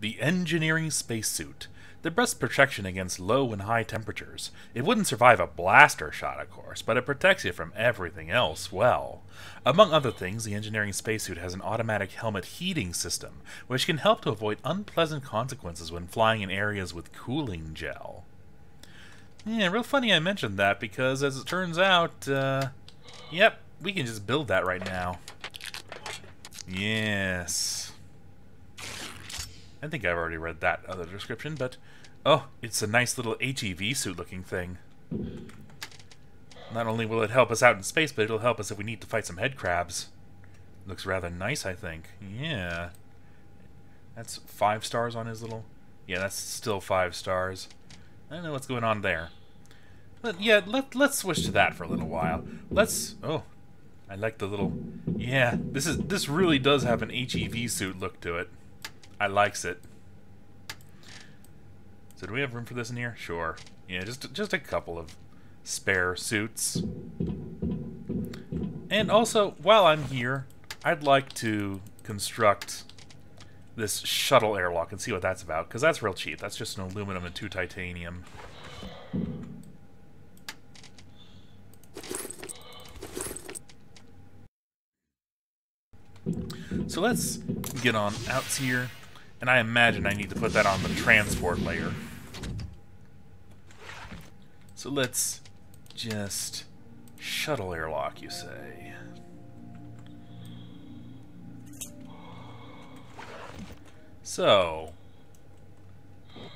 The engineering spacesuit. The best protection against low and high temperatures. It wouldn't survive a blaster shot, of course, but it protects you from everything else well. Among other things, the engineering spacesuit has an automatic helmet heating system, which can help to avoid unpleasant consequences when flying in areas with cooling gel. Yeah, real funny I mentioned that because, as it turns out, uh, yep, we can just build that right now. Yes. I think I've already read that other description, but... Oh, it's a nice little HEV suit looking thing. Not only will it help us out in space, but it'll help us if we need to fight some head crabs. Looks rather nice, I think. Yeah. That's five stars on his little... Yeah, that's still five stars. I don't know what's going on there. But yeah, let, let's switch to that for a little while. Let's... Oh, I like the little... Yeah, this is this really does have an HEV suit look to it. I likes it. So do we have room for this in here? Sure. Yeah, just just a couple of spare suits. And also, while I'm here, I'd like to construct this shuttle airlock and see what that's about, because that's real cheap. That's just an aluminum and two titanium. So let's get on out here, and I imagine I need to put that on the transport layer. So let's just shuttle airlock, you say. So,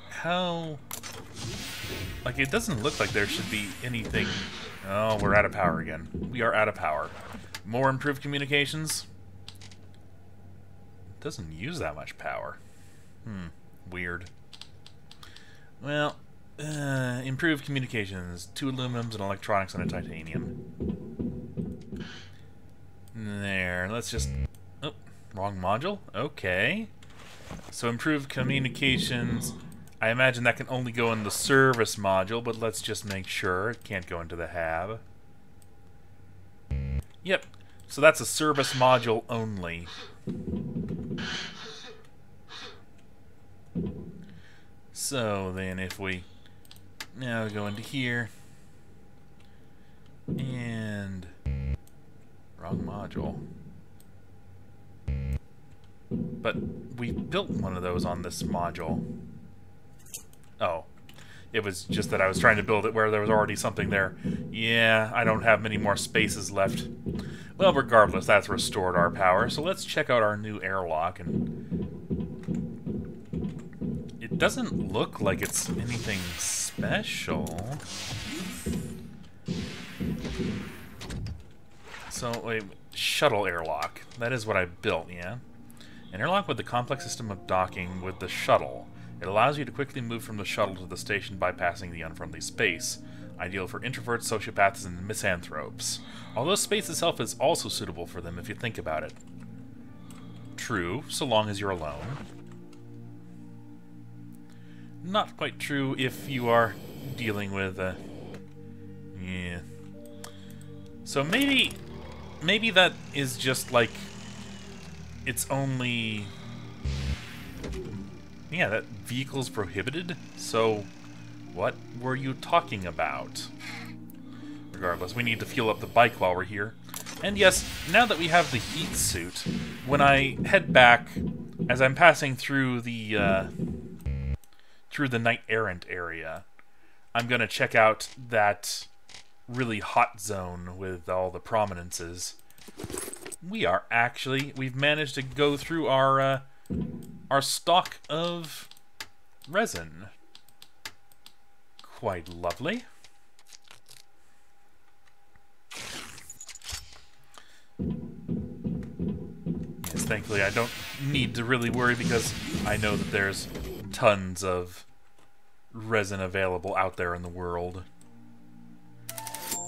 how... Like, it doesn't look like there should be anything... Oh, we're out of power again. We are out of power. More improved communications? doesn't use that much power. Hmm, weird. Well, uh, improved communications, two aluminums and electronics and a titanium. There, let's just... Oh, wrong module? Okay. So improved communications, I imagine that can only go in the service module, but let's just make sure it can't go into the hab. Yep, so that's a service module only. So then if we now go into here and wrong module. But we built one of those on this module. Oh. It was just that I was trying to build it where there was already something there. Yeah, I don't have many more spaces left. Well, regardless, that's restored our power. So let's check out our new airlock. And It doesn't look like it's anything special. So, wait, shuttle airlock. That is what I built, yeah? An airlock with the complex system of docking with the shuttle. It allows you to quickly move from the shuttle to the station bypassing the unfriendly space ideal for introverts, sociopaths, and misanthropes. Although space itself is also suitable for them if you think about it. True, so long as you're alone. Not quite true if you are dealing with, uh, yeah. So maybe, maybe that is just like, it's only, yeah, that vehicle's prohibited, so what were you talking about? Regardless, we need to fuel up the bike while we're here. And yes, now that we have the heat suit, when I head back, as I'm passing through the, uh, through the Knight Errant area, I'm gonna check out that really hot zone with all the prominences. We are actually, we've managed to go through our, uh, our stock of resin quite lovely. Yes, thankfully I don't need to really worry because I know that there's tons of resin available out there in the world.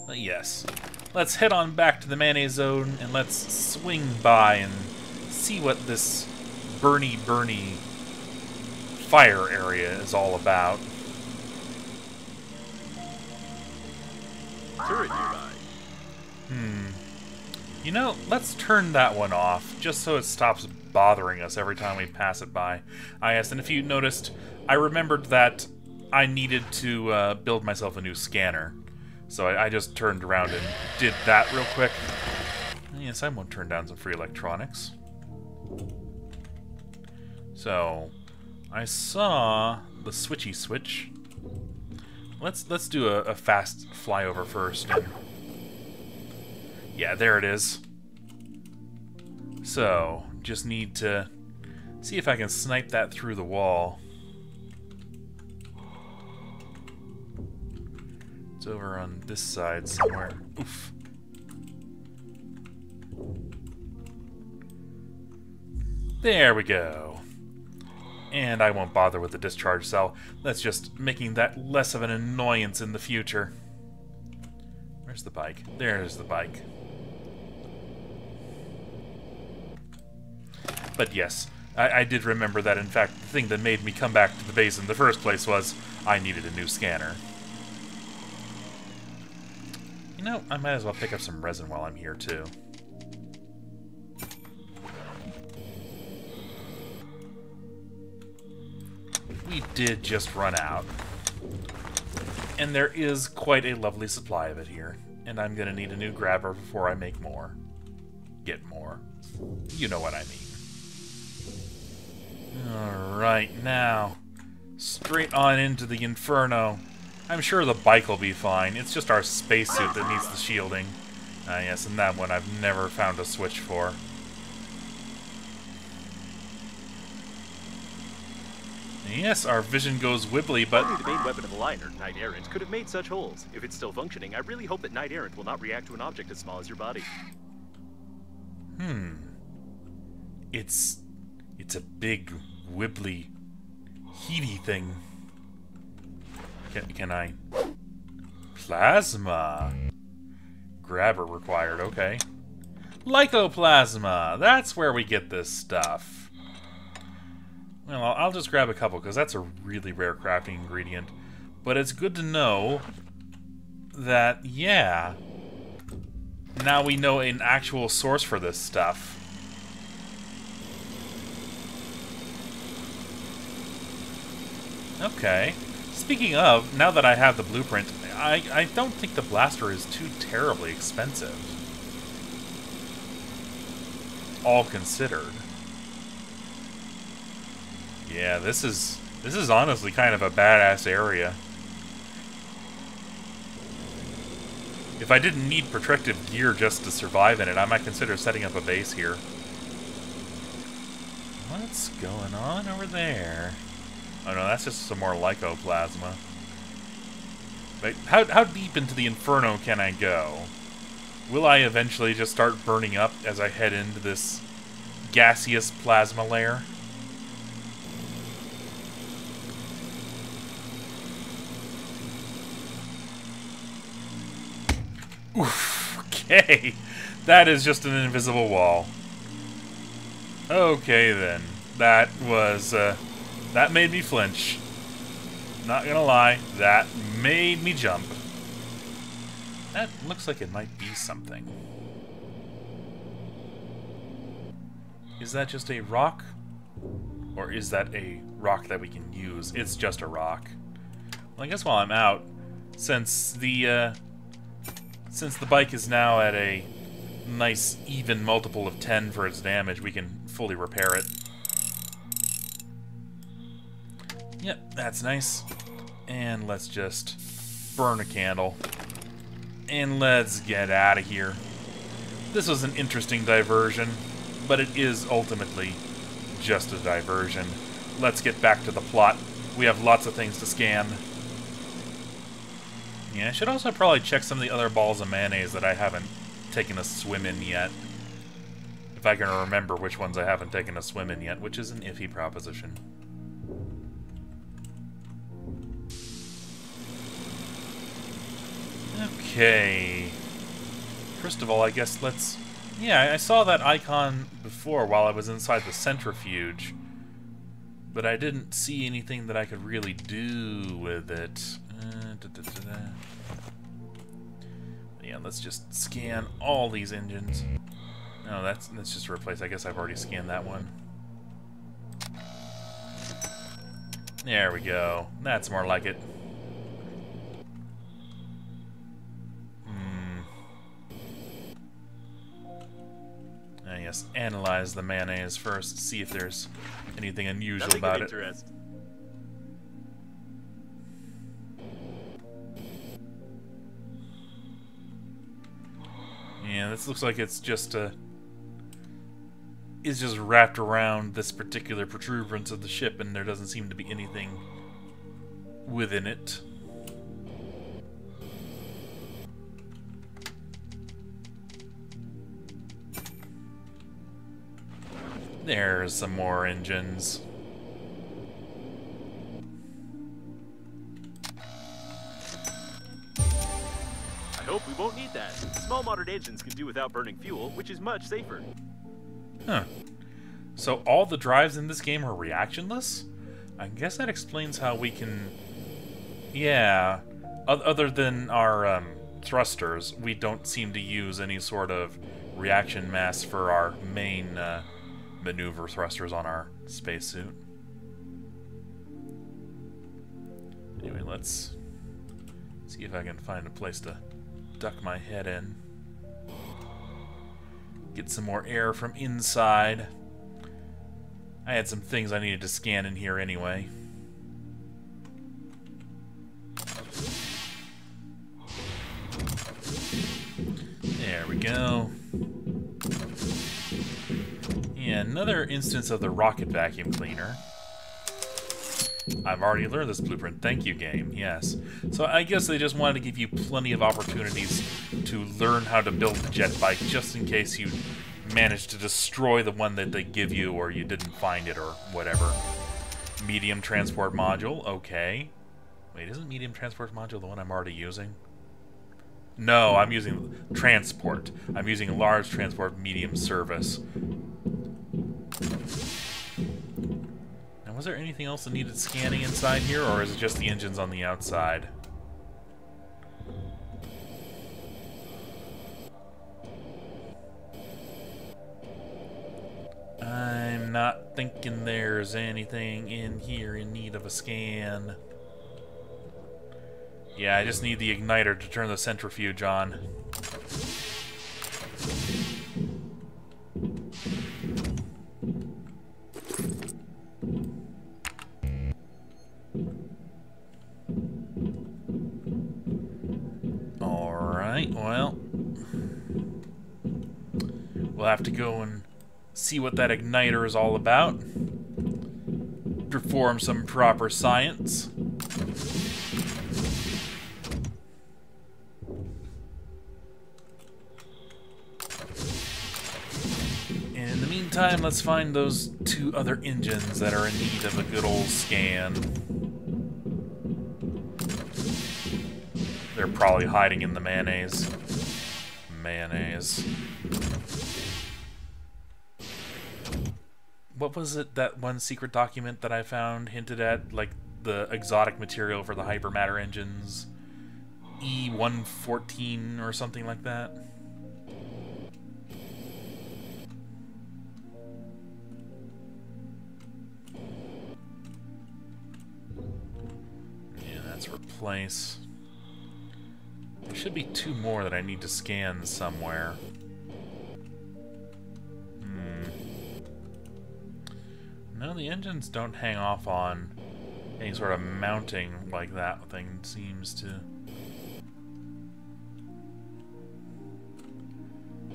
But yes, let's head on back to the mayonnaise zone and let's swing by and see what this Bernie Bernie fire area is all about. Hmm. You know, let's turn that one off, just so it stops bothering us every time we pass it by. Ah, yes, and if you noticed, I remembered that I needed to uh, build myself a new scanner. So I, I, just turned around and did that real quick. Yes, I won't turn down some free electronics. So, I saw the switchy switch. Let's let's do a, a fast flyover first. Yeah, there it is. So, just need to see if I can snipe that through the wall. It's over on this side somewhere. Oof. There we go. And I won't bother with the discharge cell. That's just making that less of an annoyance in the future. Where's the bike? There's the bike. But yes, I, I, did remember that, in fact, the thing that made me come back to the base in the first place was I needed a new scanner. Know, I might as well pick up some resin while I'm here, too. We did just run out. And there is quite a lovely supply of it here. And I'm gonna need a new grabber before I make more. Get more. You know what I mean. Alright, now, straight on into the Inferno. I'm sure the bike will be fine. It's just our spacesuit that needs the shielding. Ah, yes, and that one I've never found a switch for. Yes, our vision goes wibbly, but... Only the main weapon of the liner, Knight Errant, could have made such holes. If it's still functioning, I really hope that Knight Errant will not react to an object as small as your body. Hmm. It's it's a big, wibbly, heaty thing. Can, can I... Plasma! Grabber required, okay. Lycoplasma! That's where we get this stuff. Well, I'll just grab a couple, because that's a really rare crafting ingredient. But it's good to know that, yeah, now we know an actual source for this stuff. Okay. Speaking of, now that I have the blueprint, I, I don't think the blaster is too terribly expensive. All considered. Yeah, this is this is honestly kind of a badass area. If I didn't need protective gear just to survive in it, I might consider setting up a base here. What's going on over there? Oh no, that's just some more lycoplasma. But how, how deep into the inferno can I go? Will I eventually just start burning up as I head into this gaseous plasma layer? Oof, okay. That is just an invisible wall. Okay then. That was, uh, that made me flinch. Not gonna lie, that made me jump. That looks like it might be something. Is that just a rock? Or is that a rock that we can use? It's just a rock. Well, I guess while I'm out, since the, uh, since the bike is now at a nice even multiple of 10 for its damage, we can fully repair it. Yep, that's nice. And let's just burn a candle. And let's get out of here. This was an interesting diversion, but it is ultimately just a diversion. Let's get back to the plot. We have lots of things to scan. Yeah, I should also probably check some of the other balls of mayonnaise that I haven't taken a swim in yet. If I can remember which ones I haven't taken a swim in yet, which is an iffy proposition. Okay. First of all, I guess let's... Yeah, I saw that icon before while I was inside the centrifuge. But I didn't see anything that I could really do with it. Uh, da, da, da, yeah, let's just scan all these engines. No, that's that's just replace. I guess I've already scanned that one. There we go. That's more like it. Analyze the mayonnaise first, see if there's anything unusual Nothing about it. Yeah, this looks like it's just uh it's just wrapped around this particular protuberance of the ship, and there doesn't seem to be anything within it. There's some more engines. I hope we won't need that. Small modern engines can do without burning fuel, which is much safer. Huh. So all the drives in this game are reactionless? I guess that explains how we can... Yeah. Other than our um, thrusters, we don't seem to use any sort of reaction mass for our main uh, maneuver thrusters on our spacesuit. Anyway, let's see if I can find a place to duck my head in. Get some more air from inside. I had some things I needed to scan in here anyway. There we go. Yeah, another instance of the rocket vacuum cleaner. I've already learned this blueprint. Thank you, game. Yes. So I guess they just wanted to give you plenty of opportunities to learn how to build the jet bike, just in case you managed to destroy the one that they give you, or you didn't find it, or whatever. Medium transport module. Okay. Wait, isn't medium transport module the one I'm already using? No, I'm using transport. I'm using large transport medium service. Now, was there anything else that needed scanning inside here, or is it just the engines on the outside? I'm not thinking there's anything in here in need of a scan. Yeah, I just need the igniter to turn the centrifuge on. See what that igniter is all about. Perform some proper science. And in the meantime, let's find those two other engines that are in need of a good old scan. They're probably hiding in the mayonnaise. Mayonnaise. What was it, that one secret document that I found hinted at, like the exotic material for the hypermatter engines? E114 or something like that? Yeah, that's replace. There should be two more that I need to scan somewhere. No, the engines don't hang off on any sort of mounting like that thing seems to.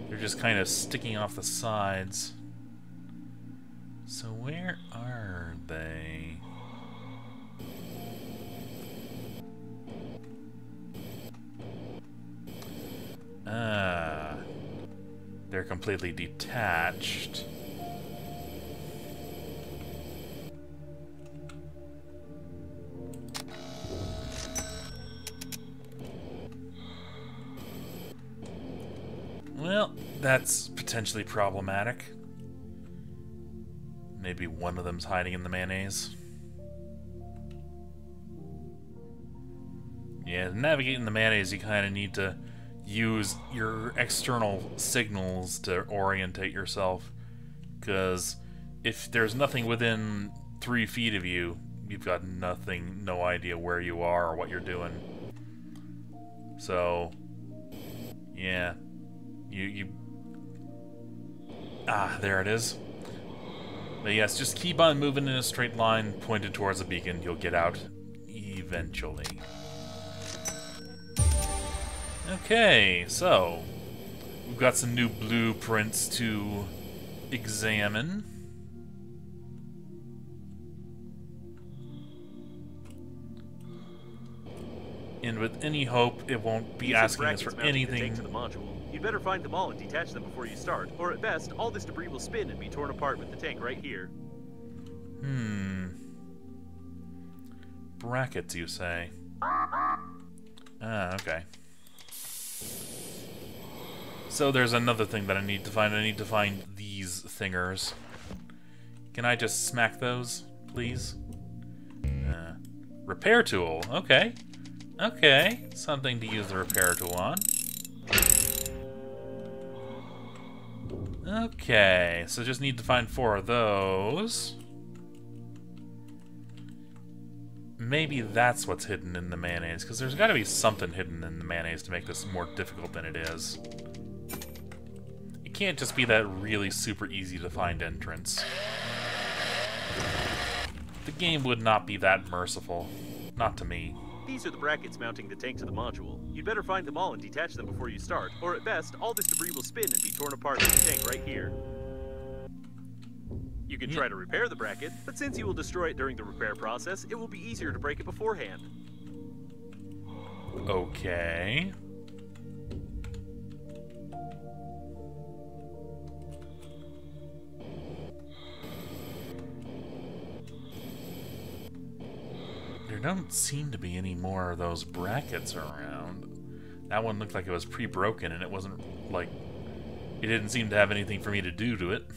They're just kind of sticking off the sides. So where are they? Ah. They're completely detached. Well, that's potentially problematic. Maybe one of them's hiding in the mayonnaise. Yeah, in the mayonnaise, you kind of need to use your external signals to orientate yourself. Because if there's nothing within three feet of you, you've got nothing, no idea where you are or what you're doing. So, yeah, you you. Ah, there it is. But yes, just keep on moving in a straight line, pointed towards the beacon. You'll get out eventually. Okay, so we've got some new blueprints to examine. And with any hope, it won't be asking us for mounting the tank anything. to the You'd better find them all and detach them before you start, or at best, all this debris will spin and be torn apart with the tank right here. Hmm. Brackets, you say? Ah, okay. So there's another thing that I need to find. I need to find these thingers. Can I just smack those, please? Uh, repair tool. Okay. Okay. Something to use the repair tool on. Okay, so just need to find four of those. Maybe that's what's hidden in the mayonnaise, because there's got to be something hidden in the mayonnaise to make this more difficult than it is. It can't just be that really super easy to find entrance. The game would not be that merciful. Not to me. These are the brackets mounting the tank to the module. You'd better find them all and detach them before you start, or at best, all this debris will spin and be torn apart with the tank right here. You can try to repair the bracket, but since you will destroy it during the repair process, it will be easier to break it beforehand. Okay. There don't seem to be any more of those brackets around. That one looked like it was pre-broken and it wasn't like it didn't seem to have anything for me to do to it.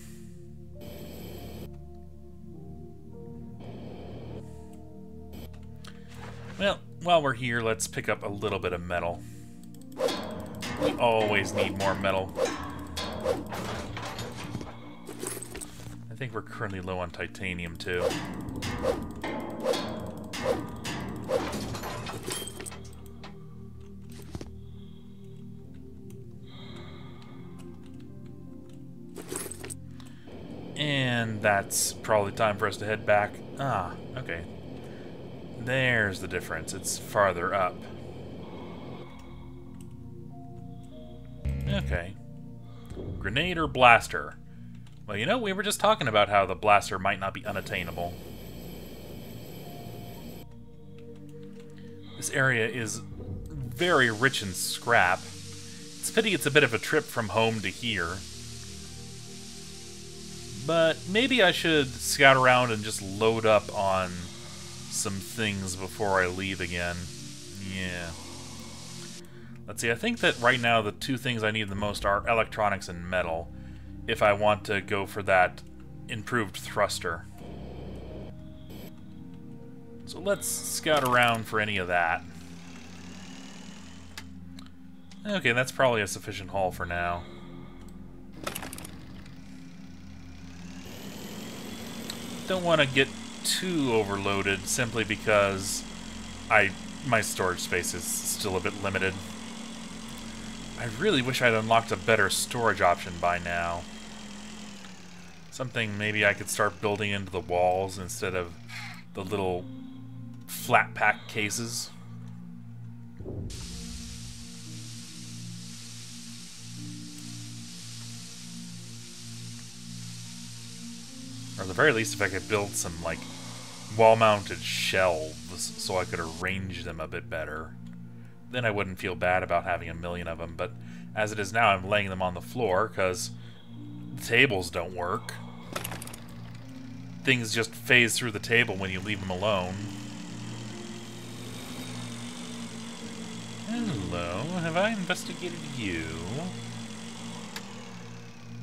Well, while we're here, let's pick up a little bit of metal. We always need more metal. I think we're currently low on titanium, too. And that's probably time for us to head back. Ah, okay. There's the difference. It's farther up. Okay. Grenade or blaster? Well, you know, we were just talking about how the blaster might not be unattainable. This area is very rich in scrap. It's a pity it's a bit of a trip from home to here. But maybe I should scout around and just load up on some things before I leave again. Yeah. Let's see, I think that right now the two things I need the most are electronics and metal, if I want to go for that improved thruster. So let's scout around for any of that. Okay, that's probably a sufficient haul for now. Don't want to get too overloaded simply because I my storage space is still a bit limited. I really wish I'd unlocked a better storage option by now. Something maybe I could start building into the walls instead of the little flat pack cases. Or at the very least, if I could build some, like, wall-mounted shelves so I could arrange them a bit better. Then I wouldn't feel bad about having a million of them, but as it is now, I'm laying them on the floor because the tables don't work. Things just phase through the table when you leave them alone. Hello, have I investigated you?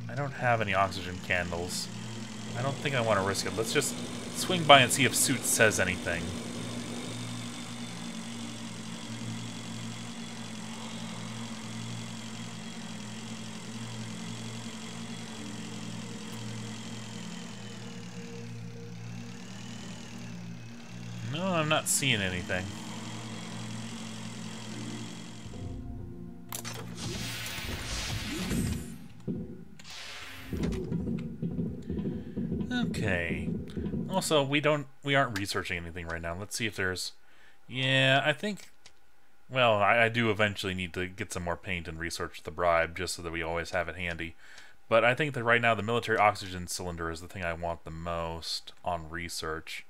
I don't have any oxygen candles. I don't think I want to risk it. Let's just swing by and see if Suit says anything. No, I'm not seeing anything. Also, we don't we aren't researching anything right now. Let's see if there's Yeah, I think well, I, I do eventually need to get some more paint and research the bribe just so that we always have it handy. But I think that right now the military oxygen cylinder is the thing I want the most on research.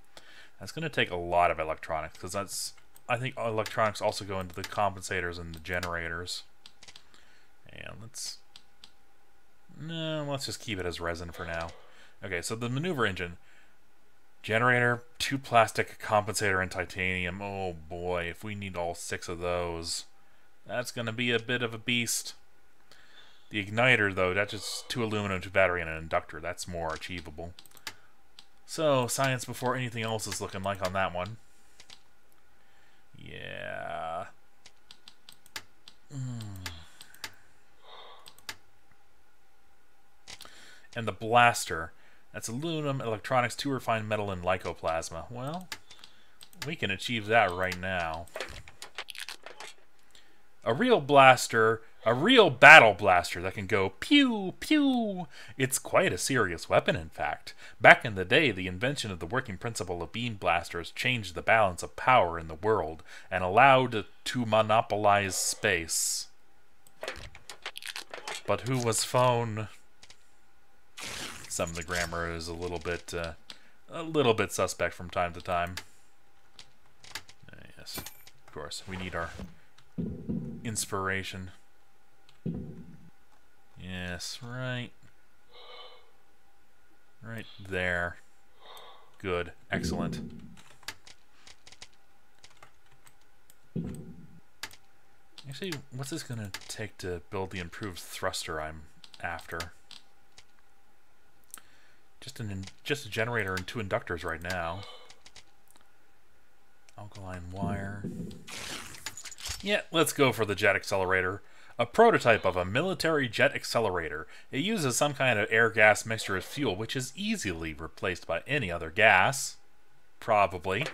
That's going to take a lot of electronics because that's I think electronics also go into the compensators and the generators. And let's no, let's just keep it as resin for now. Okay, so the maneuver engine. Generator, two plastic compensator and titanium. Oh boy, if we need all six of those, that's going to be a bit of a beast. The igniter, though, that's just two aluminum, two battery, and an inductor. That's more achievable. So, science before anything else is looking like on that one. Yeah. Mm. And the blaster. That's aluminum, electronics, two refined metal, and lycoplasma. Well, we can achieve that right now. A real blaster, a real battle blaster that can go pew, pew. It's quite a serious weapon, in fact. Back in the day, the invention of the working principle of beam blasters changed the balance of power in the world and allowed to monopolize space. But who was phone? Some of the grammar is a little bit uh, a little bit suspect from time to time. Uh, yes, of course, we need our inspiration. Yes, right. Right there. Good. Excellent. Actually, what's this going to take to build the improved thruster I'm after? Just an just a generator and two inductors right now. Alkaline wire. Yeah, let's go for the jet accelerator. A prototype of a military jet accelerator. It uses some kind of air-gas mixture as fuel, which is easily replaced by any other gas. Probably.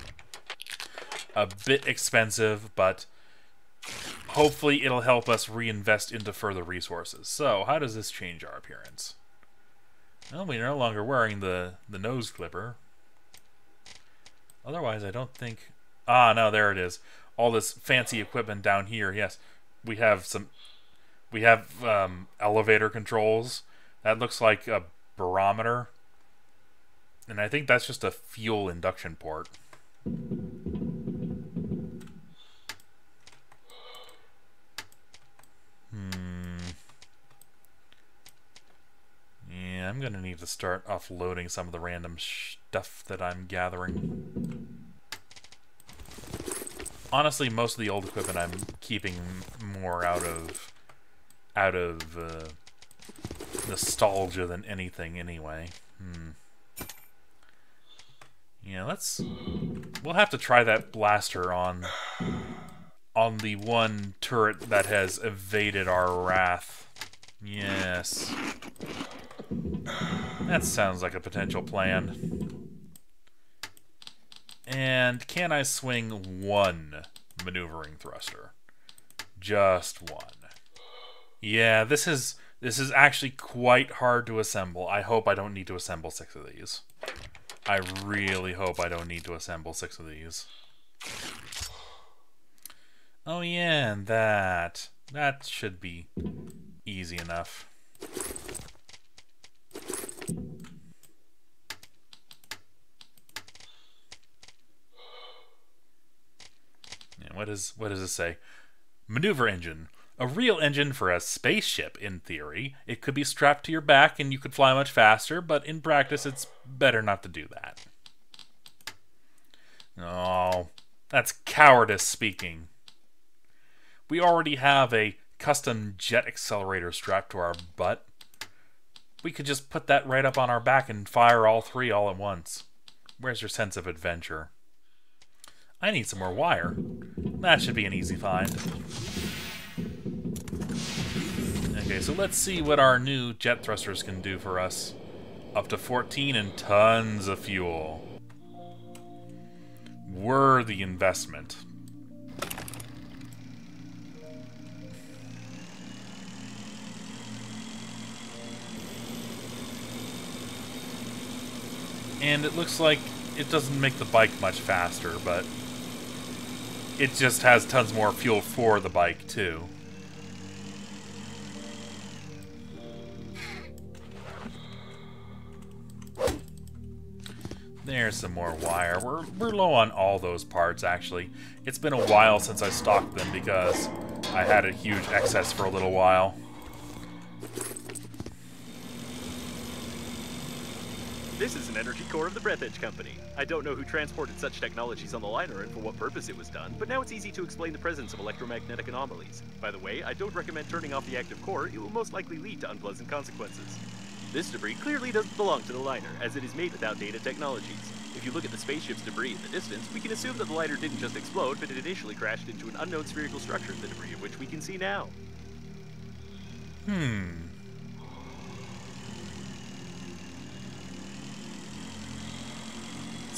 A bit expensive, but hopefully it'll help us reinvest into further resources. So, how does this change our appearance? Well, we're no longer wearing the, the nose clipper. Otherwise, I don't think... Ah, no, there it is. All this fancy equipment down here. Yes, we have some... We have um, elevator controls. That looks like a barometer. And I think that's just a fuel induction port. I'm going to need to start offloading some of the random stuff that I'm gathering. Honestly, most of the old equipment I'm keeping more out of out of uh, nostalgia than anything anyway. Hmm. Yeah, let's... We'll have to try that blaster on on the one turret that has evaded our wrath. Yes. That sounds like a potential plan. And can I swing one maneuvering thruster? Just one. Yeah, this is this is actually quite hard to assemble. I hope I don't need to assemble six of these. I really hope I don't need to assemble six of these. Oh yeah, and that. That should be easy enough. What does what does it say? Maneuver engine. A real engine for a spaceship, in theory. It could be strapped to your back and you could fly much faster, but in practice it's better not to do that. Oh, that's cowardice speaking. We already have a custom jet accelerator strapped to our butt. We could just put that right up on our back and fire all three all at once. Where's your sense of adventure? I need some more wire. That should be an easy find. Okay, so let's see what our new jet thrusters can do for us. Up to 14 and tons of fuel. worthy investment. And it looks like it doesn't make the bike much faster, but it just has tons more fuel for the bike, too. There's some more wire. We're, we're low on all those parts, actually. It's been a while since I stocked them because I had a huge excess for a little while. This is an energy core of the Breathedge Company. I don't know who transported such technologies on the liner and for what purpose it was done, but now it's easy to explain the presence of electromagnetic anomalies. By the way, I don't recommend turning off the active core, it will most likely lead to unpleasant consequences. This debris clearly doesn't belong to the liner, as it is made without data technologies. If you look at the spaceship's debris in the distance, we can assume that the liner didn't just explode, but it initially crashed into an unknown spherical structure, the debris of which we can see now. Hmm.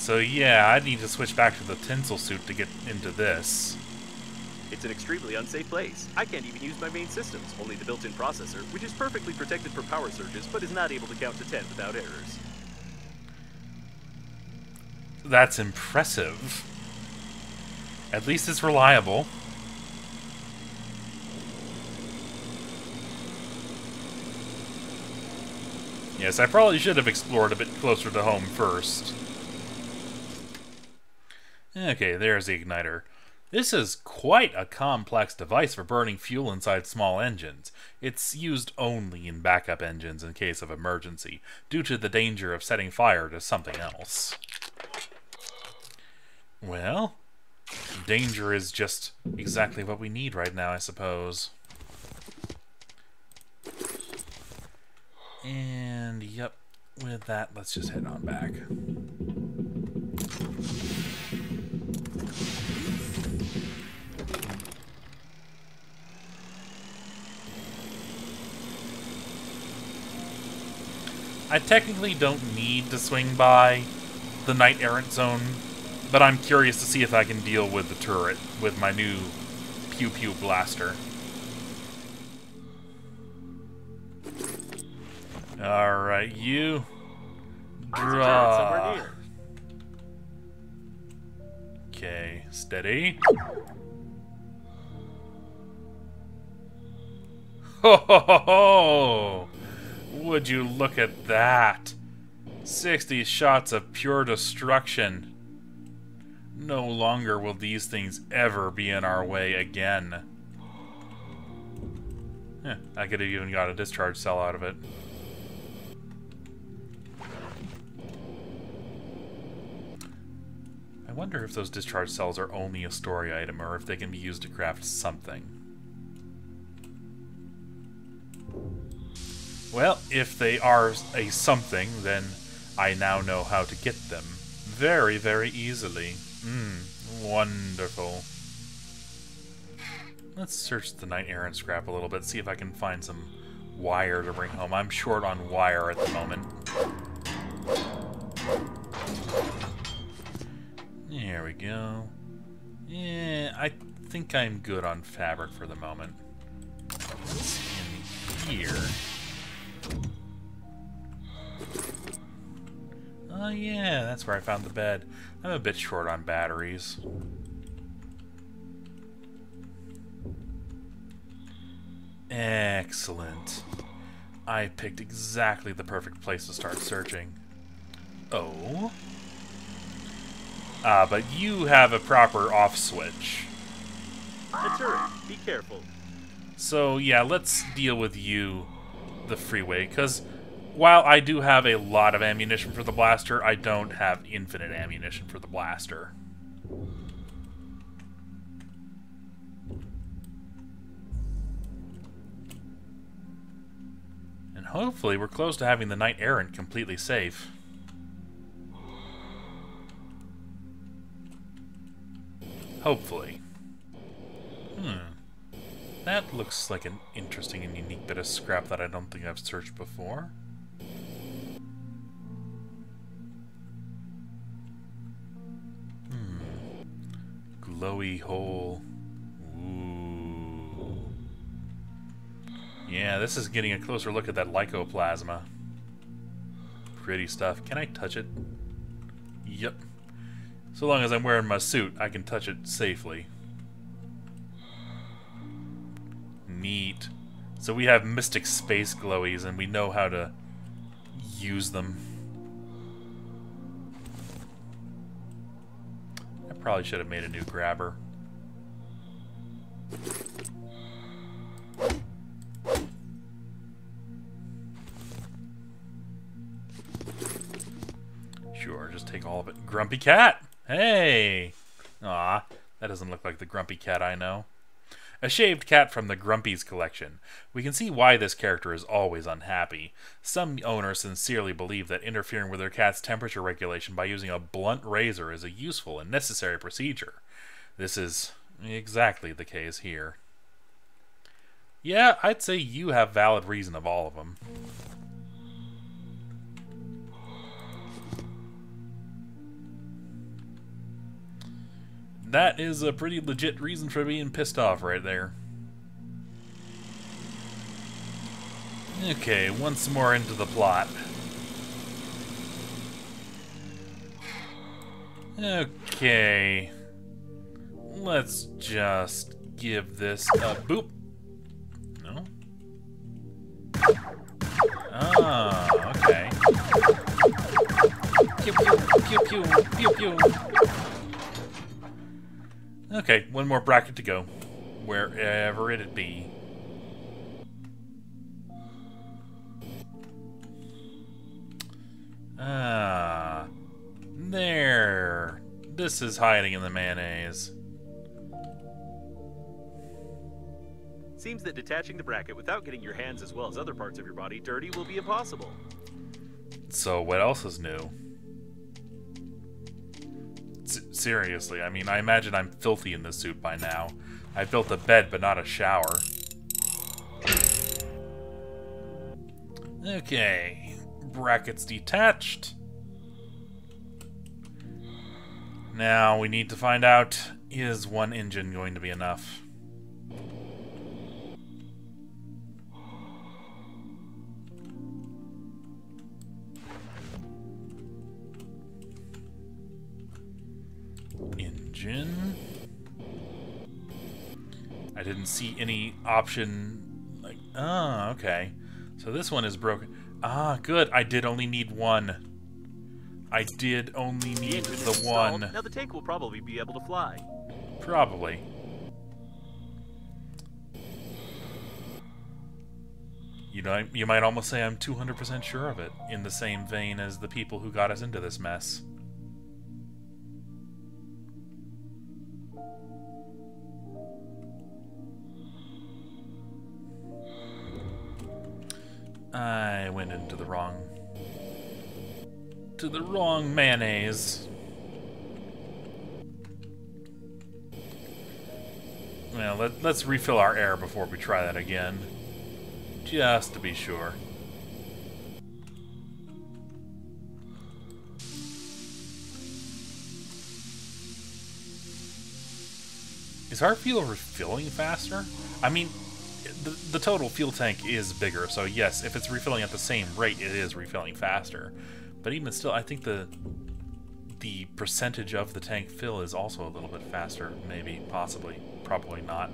So yeah, I need to switch back to the tinsel suit to get into this. It's an extremely unsafe place. I can't even use my main systems, only the built-in processor, which is perfectly protected from power surges, but is not able to count to 10 without errors. That's impressive. At least it's reliable. Yes, I probably should have explored a bit closer to home first. Okay, there's the igniter. This is quite a complex device for burning fuel inside small engines. It's used only in backup engines in case of emergency, due to the danger of setting fire to something else. Well, danger is just exactly what we need right now, I suppose. And, yep, with that, let's just head on back. I technically don't need to swing by the Knight Errant Zone, but I'm curious to see if I can deal with the turret with my new Pew Pew Blaster. Alright, you draw. Okay, steady. Ho ho ho ho! Would you look at that? 60 shots of pure destruction. No longer will these things ever be in our way again. Eh, I could have even got a discharge cell out of it. I wonder if those discharge cells are only a story item or if they can be used to craft something. Well, if they are a something, then I now know how to get them. Very, very easily. Mmm, wonderful. Let's search the Knight Errant scrap a little bit, see if I can find some wire to bring home. I'm short on wire at the moment. There we go. Yeah, I think I'm good on fabric for the moment. in here? Oh yeah, that's where I found the bed. I'm a bit short on batteries. Excellent. I picked exactly the perfect place to start searching. Oh? Ah, but you have a proper off switch. The turret, be careful. So yeah, let's deal with you the freeway, because while I do have a lot of ammunition for the blaster, I don't have infinite ammunition for the blaster. And hopefully we're close to having the Knight Errant completely safe. Hopefully. Hmm. That looks like an interesting and unique bit of scrap that I don't think I've searched before. Glowy hole. Ooh. Yeah, this is getting a closer look at that lycoplasma. Pretty stuff. Can I touch it? Yep. So long as I'm wearing my suit, I can touch it safely. Neat. So we have mystic space glowies, and we know how to use them. Probably should have made a new grabber. Sure, just take all of it. Grumpy cat! Hey! Aw, that doesn't look like the grumpy cat I know. A shaved cat from the Grumpy's collection. We can see why this character is always unhappy. Some owners sincerely believe that interfering with their cat's temperature regulation by using a blunt razor is a useful and necessary procedure. This is exactly the case here. Yeah, I'd say you have valid reason of all of them. That is a pretty legit reason for being pissed off right there. Okay, once more into the plot. Okay. Let's just give this a boop. No? Ah, okay. Pew pew, pew pew, pew pew. Okay, one more bracket to go. Wherever it'd be. Ah. There. This is hiding in the mayonnaise. Seems that detaching the bracket without getting your hands as well as other parts of your body dirty will be impossible. So what else is new? Seriously, I mean, I imagine I'm filthy in this suit by now. I built a bed, but not a shower. Okay. Brackets detached. Now we need to find out, is one engine going to be enough? I didn't see any option like ah, okay. So this one is broken. Ah, good. I did only need one. I did only need the, the one. Now the tank will probably be able to fly. Probably. You know, you might almost say I'm 200% sure of it, in the same vein as the people who got us into this mess. I went into the wrong... to the wrong mayonnaise. Well, let, let's refill our air before we try that again. Just to be sure. Is our fuel refilling faster? I mean, the, the total fuel tank is bigger, so yes, if it's refilling at the same rate, it is refilling faster. But even still, I think the the percentage of the tank fill is also a little bit faster, maybe, possibly, probably not.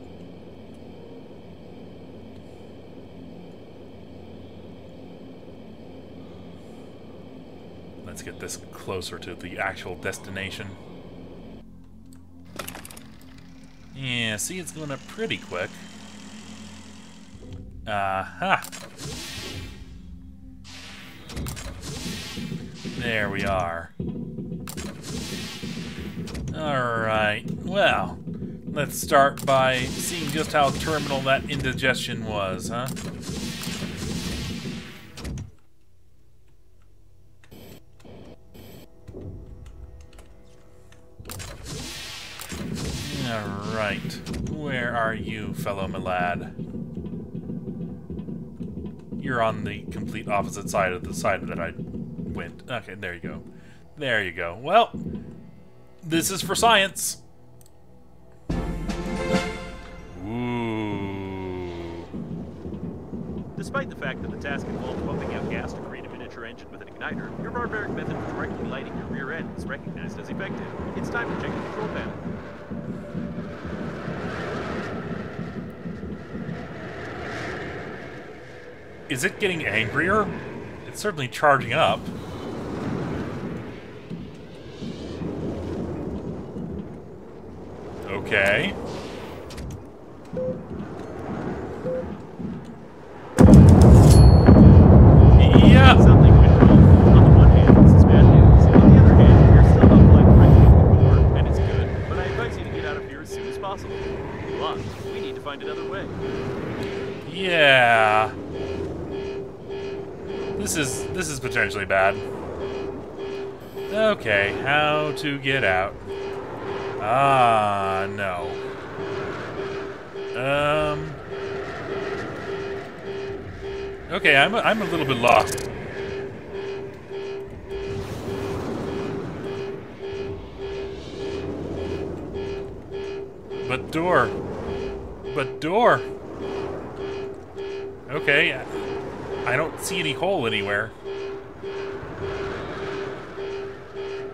Let's get this closer to the actual destination. Yeah, see, it's going up pretty quick. Aha! Uh -huh. There we are. Alright, well, let's start by seeing just how terminal that indigestion was, huh? Right. Where are you, fellow Milad? You're on the complete opposite side of the side that I went. Okay, there you go. There you go. Well, this is for science. Despite the fact that the task involved pumping out gas to create a miniature engine with an igniter, your barbaric method of directly lighting your rear end is recognized as effective. It's time to check the control panel. Is it getting angrier? It's certainly charging up. Okay. Yeah. This is this is potentially bad. Okay, how to get out? Ah, no. Um. Okay, I'm a, I'm a little bit lost. But door. But door. Okay. I don't see any hole anywhere.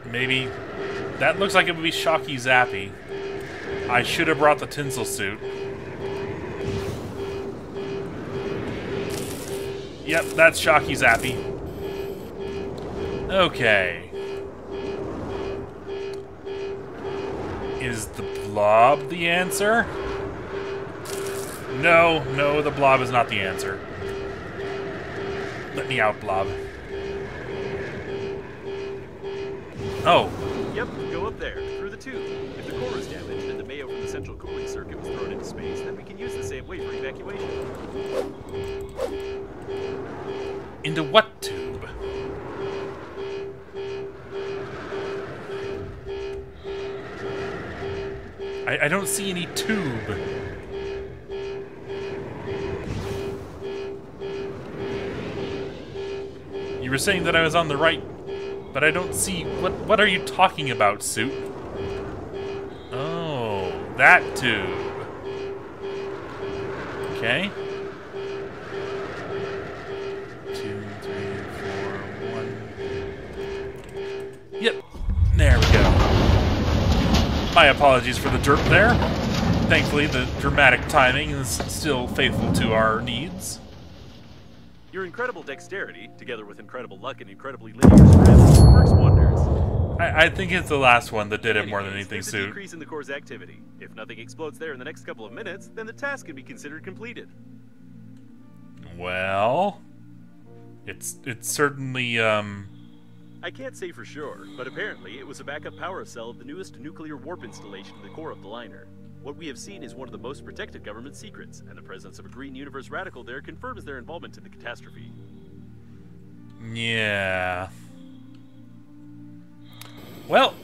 Maybe... That looks like it would be Shocky Zappy. I should have brought the tinsel suit. Yep, that's Shocky Zappy. Okay. Is the blob the answer? No, no, the blob is not the answer. Let me out, blob. Oh, Yep, go up there, through the tube. If the core is damaged and the mayo from the central cooling circuit was thrown into space, then we can use the same way for evacuation. into what tube? I, I don't see any tube. You were saying that I was on the right, but I don't see what what are you talking about, suit? Oh, that tube. Okay. Two, three, four, one. Yep. There we go. My apologies for the derp there. Thankfully, the dramatic timing is still faithful to our needs. Your incredible dexterity, together with incredible luck and incredibly linear strength, works wonders. I, I think it's the last one that did it more than anything, Suit. decrease in the core's activity. If nothing explodes there in the next couple of minutes, then the task can be considered completed. Well, it's it's certainly um I can't say for sure, but apparently it was a backup power cell of the newest nuclear warp installation in the core of the liner. What we have seen is one of the most protected government secrets, and the presence of a Green Universe radical there confirms their involvement in the catastrophe. yeah. Well,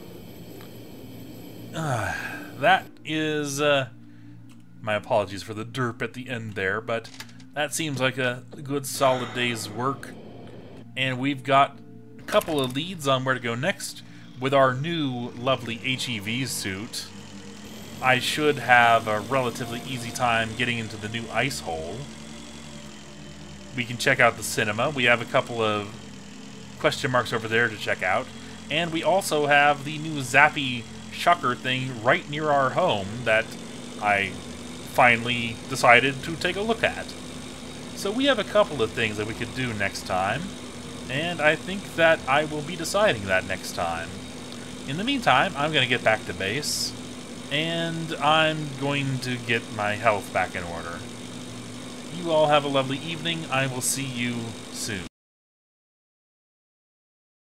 uh, that is uh, my apologies for the derp at the end there, but that seems like a good solid day's work. And we've got a couple of leads on where to go next with our new lovely HEV suit. I should have a relatively easy time getting into the new ice hole. We can check out the cinema. We have a couple of question marks over there to check out. And we also have the new Zappy Shocker thing right near our home that I finally decided to take a look at. So we have a couple of things that we could do next time, and I think that I will be deciding that next time. In the meantime, I'm going to get back to base, and I'm going to get my health back in order. You all have a lovely evening. I will see you soon.